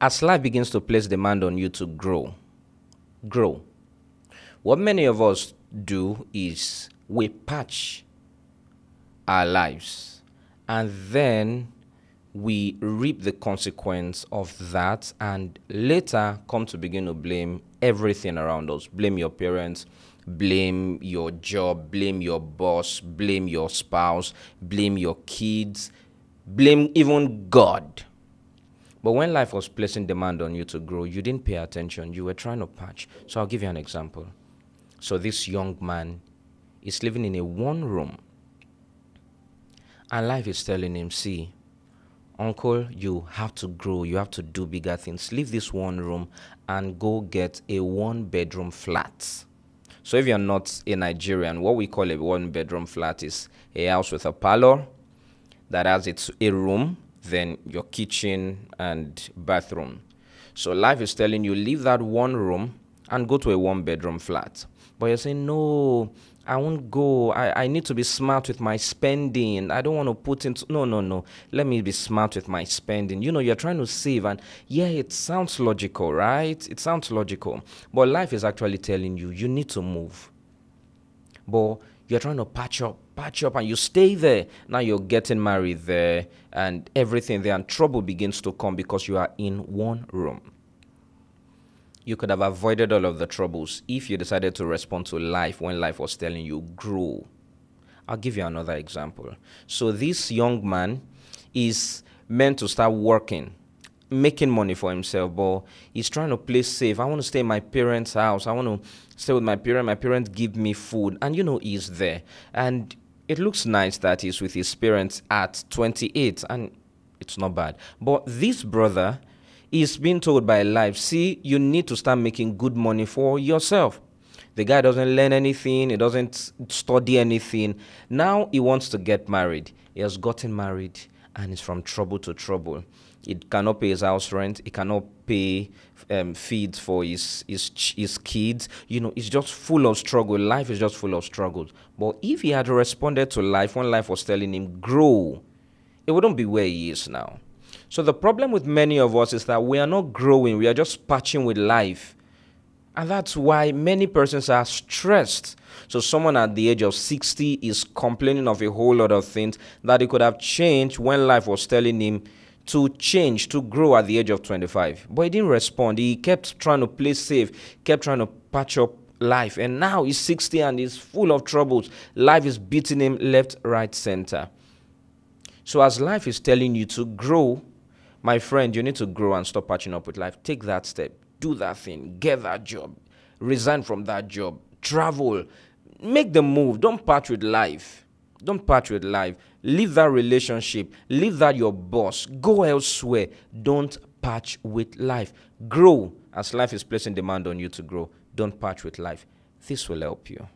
as life begins to place demand on you to grow, grow. What many of us do is we patch our lives and then we reap the consequence of that and later come to begin to blame everything around us. Blame your parents, blame your job, blame your boss, blame your spouse, blame your kids, blame even God. But when life was placing demand on you to grow, you didn't pay attention. You were trying to patch. So I'll give you an example. So this young man is living in a one room. And life is telling him, see, uncle, you have to grow, you have to do bigger things. Leave this one room and go get a one bedroom flat. So if you're not a Nigerian, what we call a one bedroom flat is a house with a parlor that has its a room, then your kitchen and bathroom. So life is telling you leave that one room and go to a one bedroom flat. But you're saying, no, I won't go. I, I need to be smart with my spending. I don't want to put into no no no. Let me be smart with my spending. You know, you're trying to save and yeah, it sounds logical, right? It sounds logical. But life is actually telling you you need to move. But you're trying to patch up, patch up, and you stay there. Now you're getting married there and everything there, and trouble begins to come because you are in one room you could have avoided all of the troubles if you decided to respond to life when life was telling you grow. I'll give you another example. So this young man is meant to start working, making money for himself, but he's trying to play safe. I want to stay in my parents' house. I want to stay with my parents. My parents give me food, and you know he's there. And it looks nice that he's with his parents at 28, and it's not bad. But this brother is being told by life, see, you need to start making good money for yourself. The guy doesn't learn anything, he doesn't study anything. Now he wants to get married. He has gotten married and is from trouble to trouble. It cannot pay his house rent, It cannot pay um, feeds for his, his, his kids. You know, it's just full of struggle. Life is just full of struggles. But if he had responded to life when life was telling him, grow, it wouldn't be where he is now. So the problem with many of us is that we are not growing, we are just patching with life. And that's why many persons are stressed. So someone at the age of 60 is complaining of a whole lot of things that he could have changed when life was telling him to change, to grow at the age of 25. But he didn't respond. He kept trying to play safe, kept trying to patch up life. And now he's 60 and he's full of troubles. Life is beating him left, right, center. So as life is telling you to grow, my friend, you need to grow and stop patching up with life. Take that step. Do that thing. Get that job. Resign from that job. Travel. Make the move. Don't patch with life. Don't patch with life. Leave that relationship. Leave that your boss. Go elsewhere. Don't patch with life. Grow as life is placing demand on you to grow. Don't patch with life. This will help you.